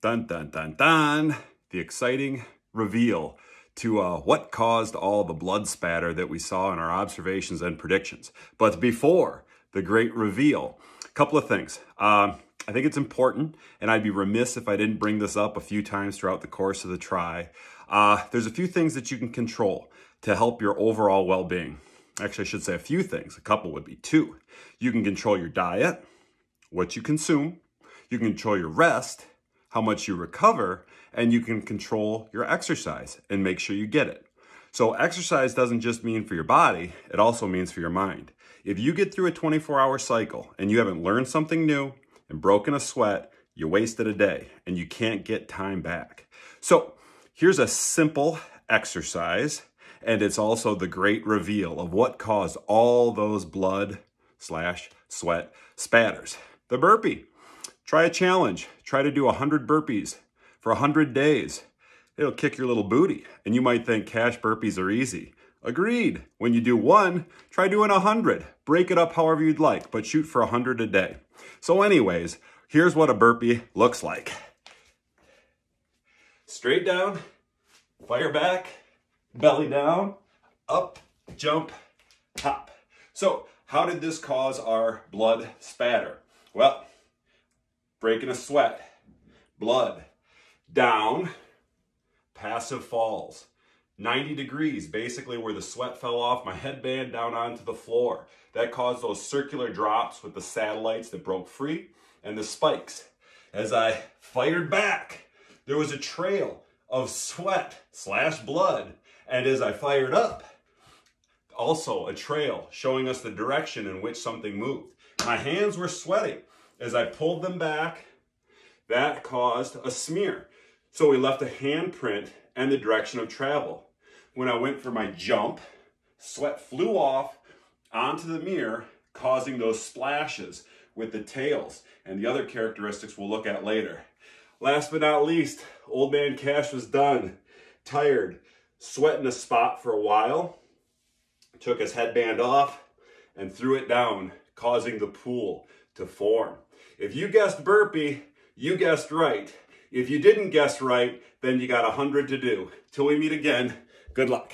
Dun, dun, dun, dun. The exciting reveal to uh, what caused all the blood spatter that we saw in our observations and predictions. But before the great reveal, a couple of things. Um, I think it's important, and I'd be remiss if I didn't bring this up a few times throughout the course of the try. Uh, there's a few things that you can control to help your overall well-being. Actually, I should say a few things. A couple would be two. You can control your diet, what you consume. You can control your rest, how much you recover, and you can control your exercise and make sure you get it. So exercise doesn't just mean for your body, it also means for your mind. If you get through a 24 hour cycle and you haven't learned something new and broken a sweat, you wasted a day and you can't get time back. So here's a simple exercise and it's also the great reveal of what caused all those blood slash sweat spatters. The burpee. Try a challenge. Try to do 100 burpees for 100 days. It'll kick your little booty. And you might think cash burpees are easy. Agreed. When you do one, try doing 100. Break it up however you'd like, but shoot for 100 a day. So anyways, here's what a burpee looks like. Straight down, fire back, belly down, up, jump, hop. So how did this cause our blood spatter? Well, breaking a sweat, blood, down, passive falls. 90 degrees, basically where the sweat fell off my headband down onto the floor. That caused those circular drops with the satellites that broke free and the spikes. As I fired back, there was a trail of sweat slash blood. And as I fired up, also a trail showing us the direction in which something moved. My hands were sweating. As I pulled them back, that caused a smear. So we left a handprint and the direction of travel. When I went for my jump, sweat flew off onto the mirror, causing those splashes with the tails and the other characteristics we'll look at later. Last but not least, Old Man Cash was done, tired, sweating in a spot for a while, took his headband off and threw it down, causing the pool to form. If you guessed burpee, you guessed right. If you didn't guess right, then you got a hundred to do. Till we meet again, good luck.